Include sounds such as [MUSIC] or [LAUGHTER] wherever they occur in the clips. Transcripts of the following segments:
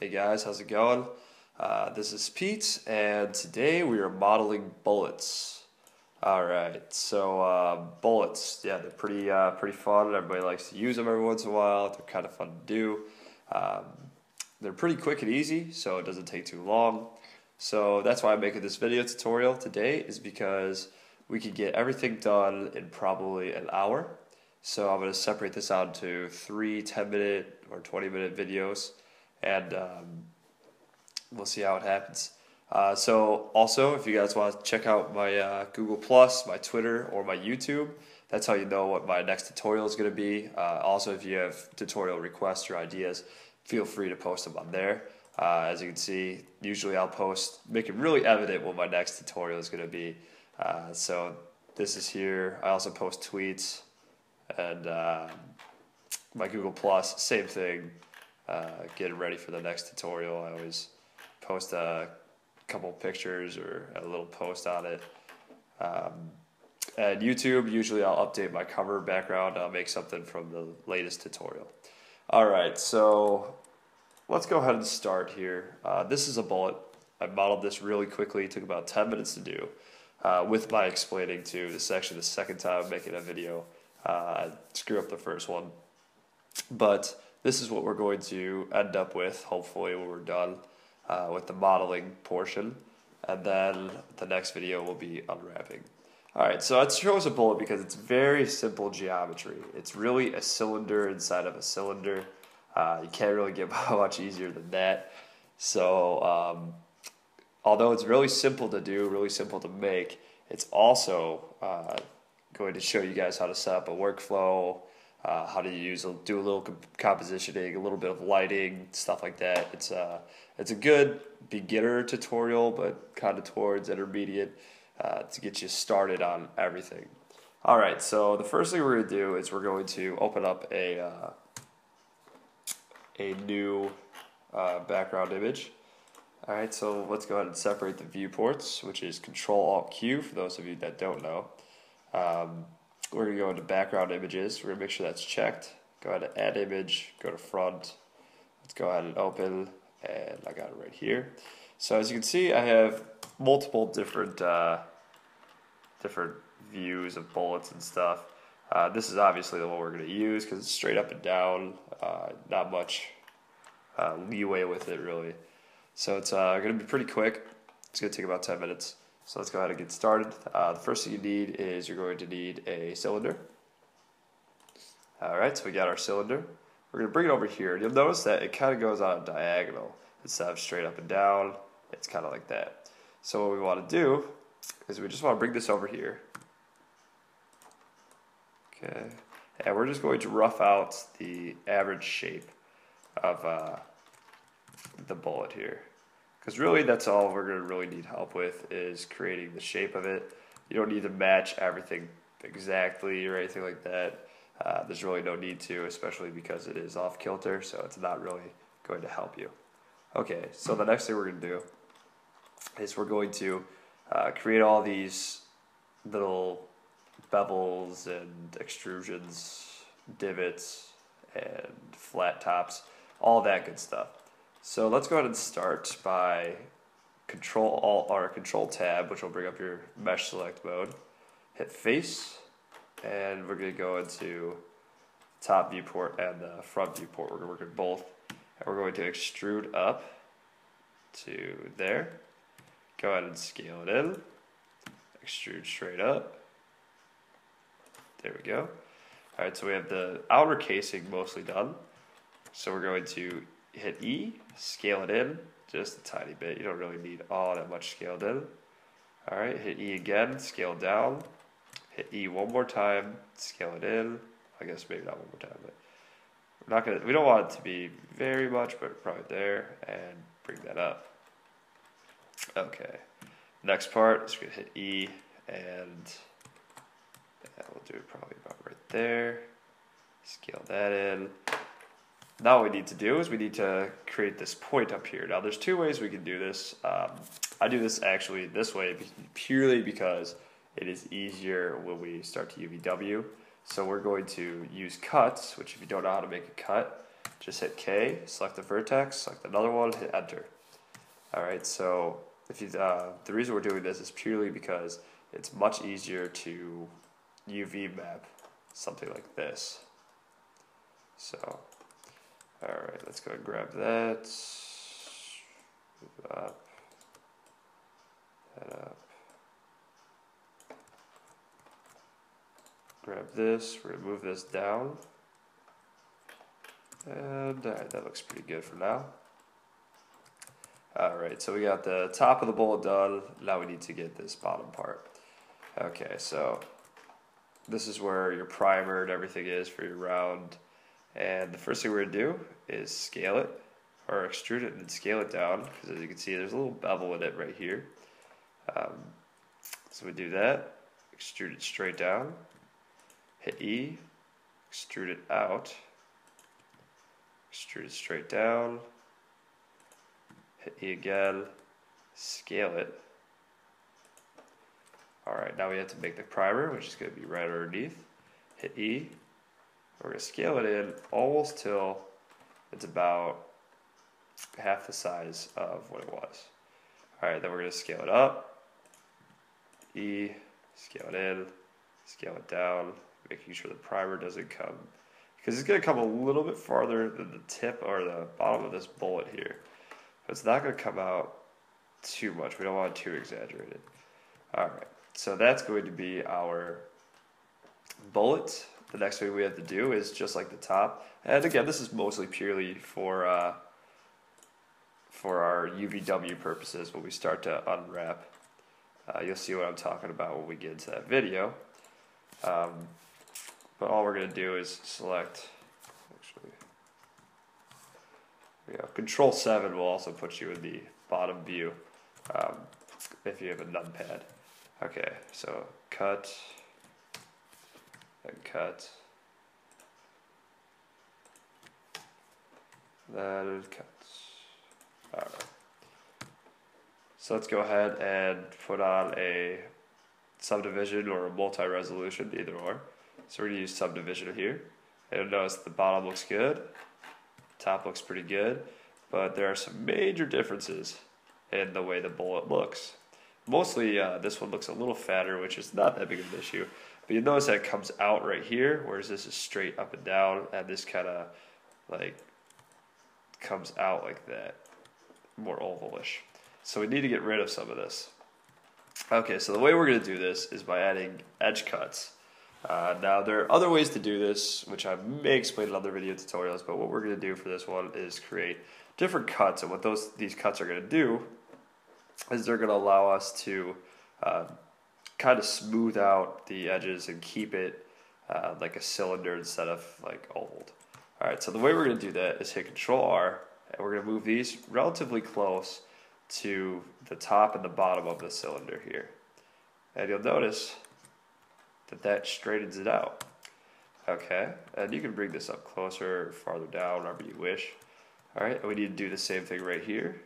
Hey guys, how's it going? Uh, this is Pete, and today we are modeling bullets. All right, so uh, bullets, yeah, they're pretty uh, pretty fun. Everybody likes to use them every once in a while. They're kind of fun to do. Um, they're pretty quick and easy, so it doesn't take too long. So that's why I'm making this video tutorial today, is because we could get everything done in probably an hour. So I'm going to separate this out into three 10 minute or 20 minute videos and um, we'll see how it happens. Uh, so also, if you guys want to check out my uh, Google Plus, my Twitter, or my YouTube, that's how you know what my next tutorial is going to be. Uh, also, if you have tutorial requests or ideas, feel free to post them on there. Uh, as you can see, usually I'll post, make it really evident what my next tutorial is going to be. Uh, so this is here. I also post tweets and um, my Google Plus, same thing uh, getting ready for the next tutorial. I always post a couple pictures or a little post on it. Um, and YouTube, usually I'll update my cover background. I'll make something from the latest tutorial. All right, so let's go ahead and start here. Uh, this is a bullet. I modeled this really quickly. It took about 10 minutes to do uh, with my explaining too. This is actually the second time I'm making a video. Uh, screw up the first one. But this is what we're going to end up with, hopefully, when we're done uh, with the modeling portion. And then the next video will be unwrapping. Alright, so I chose a bullet because it's very simple geometry. It's really a cylinder inside of a cylinder. Uh, you can't really get [LAUGHS] much easier than that. So, um, although it's really simple to do, really simple to make, it's also uh, going to show you guys how to set up a workflow, uh, how to use do a little compositioning, a little bit of lighting, stuff like that. It's a uh, it's a good beginner tutorial, but kind of towards intermediate uh, to get you started on everything. All right, so the first thing we're going to do is we're going to open up a uh, a new uh, background image. All right, so let's go ahead and separate the viewports, which is Control Alt Q for those of you that don't know. Um, we're going to go into background images. We're going to make sure that's checked. Go ahead and add image, go to front. Let's go ahead and open, and I got it right here. So as you can see, I have multiple different uh, different views of bullets and stuff. Uh, this is obviously the one we're going to use because it's straight up and down, uh, not much uh, leeway with it really. So it's uh, going to be pretty quick. It's going to take about 10 minutes. So let's go ahead and get started. Uh, the first thing you need is you're going to need a cylinder. Alright, so we got our cylinder. We're going to bring it over here. You'll notice that it kind of goes on a diagonal instead of straight up and down. It's kind of like that. So what we want to do is we just want to bring this over here. Okay, and we're just going to rough out the average shape of uh, the bullet here. Because really that's all we're going to really need help with is creating the shape of it. You don't need to match everything exactly or anything like that. Uh, there's really no need to, especially because it is off kilter, so it's not really going to help you. Okay, so the next thing we're going to do is we're going to uh, create all these little bevels and extrusions, divots, and flat tops, all that good stuff. So let's go ahead and start by Control Alt or Control Tab, which will bring up your mesh select mode. Hit Face, and we're going to go into top viewport and the front viewport. We're going to work with both, and we're going to extrude up to there. Go ahead and scale it in. Extrude straight up. There we go. All right, so we have the outer casing mostly done. So we're going to hit E, scale it in just a tiny bit. You don't really need all that much scaled in. All right, hit E again, scale down. Hit E one more time, scale it in. I guess maybe not one more time, but we're not gonna. We don't want it to be very much, but probably there, and bring that up. Okay, next part is gonna hit E, and yeah, we'll do it probably about right there. Scale that in. Now what we need to do is we need to create this point up here. Now there's two ways we can do this. Um, I do this actually this way purely because it is easier when we start to UVW. So we're going to use cuts, which if you don't know how to make a cut, just hit K, select the vertex, select another one, hit enter. Alright, so if you, uh, the reason we're doing this is purely because it's much easier to UV map something like this. So, alright, let's go and grab that. Move up. That up. Grab this, we're gonna move this down. And alright, that looks pretty good for now. Alright, so we got the top of the bullet done. Now we need to get this bottom part. Okay, so this is where your primer and everything is for your round. And the first thing we're going to do is scale it, or extrude it and scale it down, because as you can see there's a little bevel in it right here. Um, so we do that, extrude it straight down, hit E, extrude it out, extrude it straight down, hit E again, scale it. Alright, now we have to make the primer, which is going to be right underneath. Hit E. We're going to scale it in almost till it's about half the size of what it was. Alright, then we're going to scale it up. E, scale it in, scale it down, making sure the primer doesn't come. Because it's going to come a little bit farther than the tip or the bottom of this bullet here. But it's not going to come out too much. We don't want it too exaggerated. Alright, so that's going to be our bullet. The next thing we have to do is just like the top. And again, this is mostly purely for uh, for our UVW purposes when we start to unwrap. Uh, you'll see what I'm talking about when we get into that video. Um, but all we're going to do is select, actually, yeah, Control 7 will also put you in the bottom view um, if you have a numpad. Okay, so cut, and cut, then cut. Alright. So let's go ahead and put on a subdivision or a multi-resolution, either or. So we're going to use subdivision here. And notice the bottom looks good, top looks pretty good, but there are some major differences in the way the bullet looks. Mostly uh, this one looks a little fatter, which is not that big of an issue. But you notice that it comes out right here, whereas this is straight up and down, and this kind of like comes out like that, more ovalish. So we need to get rid of some of this. Okay, so the way we're going to do this is by adding edge cuts. Uh, now there are other ways to do this, which I may explain in other video tutorials, but what we're going to do for this one is create different cuts, and what those these cuts are going to do is they're going to allow us to uh, kind of smooth out the edges and keep it uh, like a cylinder instead of like ovaled. Alright, so the way we're going to do that is hit Control R, and we're going to move these relatively close to the top and the bottom of the cylinder here. And you'll notice that that straightens it out. Okay, and you can bring this up closer farther down, wherever you wish. Alright, and we need to do the same thing right here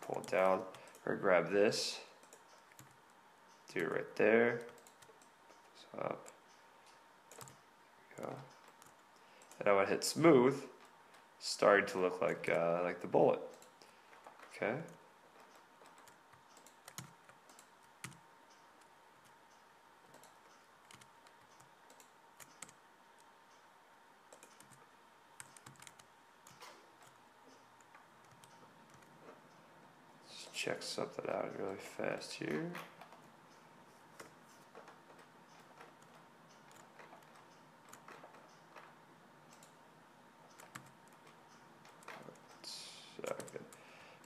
pull it down, or grab this, do it right there, up, go. And I would hit smooth, starting to look like uh, like the bullet. Okay. check something out really fast here.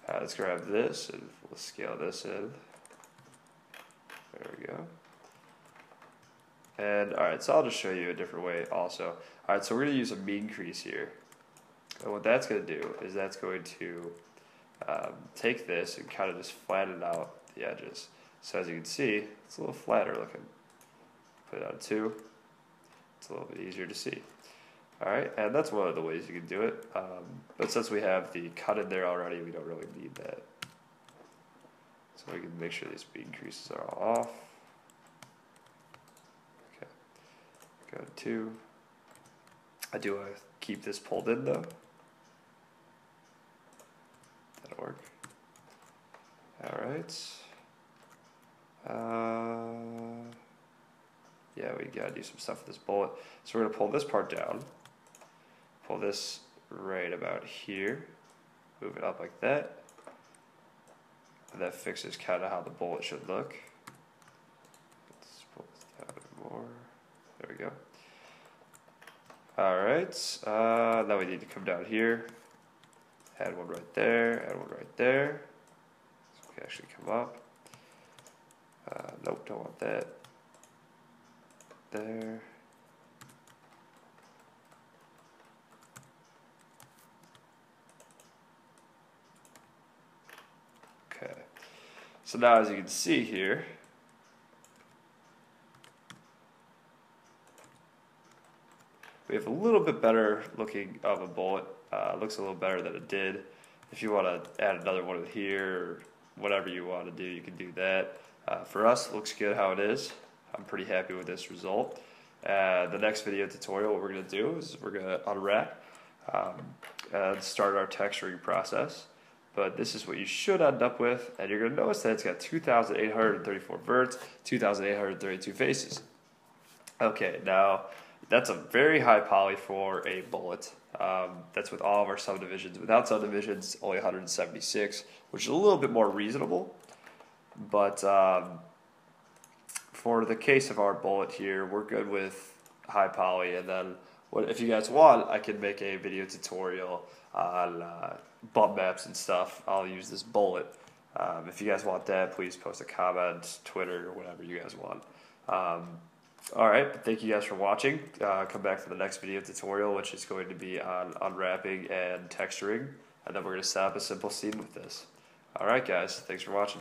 Uh, let's grab this and we'll scale this in. There we go. And alright, so I'll just show you a different way also. Alright, so we're to use a mean crease here. And what that's to do is that's going to um, take this and kind of just flatten out the edges. So as you can see, it's a little flatter looking. Put it on two, it's a little bit easier to see. Alright, and that's one of the ways you can do it. Um, but since we have the cut in there already, we don't really need that. So we can make sure these speed creases are all off. Okay, go to two. I do a keep this pulled in though. That'll work. All right. Uh, yeah, we gotta do some stuff with this bullet. So we're gonna pull this part down. Pull this right about here. Move it up like that. That fixes kind of how the bullet should look. Let's pull this down more. There we go. All right, uh, now we need to come down here. Add one right there, add one right there. So we can actually come up. Uh, nope, don't want that. There. Okay. So now as you can see here, we have a little bit better looking of a bullet. Uh, looks a little better than it did. If you want to add another one here or whatever you want to do, you can do that. Uh, for us, looks good how it is. I'm pretty happy with this result. Uh, the next video tutorial, what we're going to do is we're going to unwrap um, and start our texturing process. But this is what you should end up with, and you're going to notice that it's got 2,834 verts, 2,832 faces. Okay, now that's a very high poly for a bullet. Um, that's with all of our subdivisions. Without subdivisions, only 176, which is a little bit more reasonable. But um, for the case of our bullet here, we're good with high poly. And then what, if you guys want, I can make a video tutorial on uh, bump maps and stuff. I'll use this bullet. Um, if you guys want that, please post a comment, Twitter, or whatever you guys want. Um, all right, thank you guys for watching. Uh, come back for the next video tutorial, which is going to be on unwrapping and texturing. And then we're going to set up a simple scene with this. All right, guys, thanks for watching.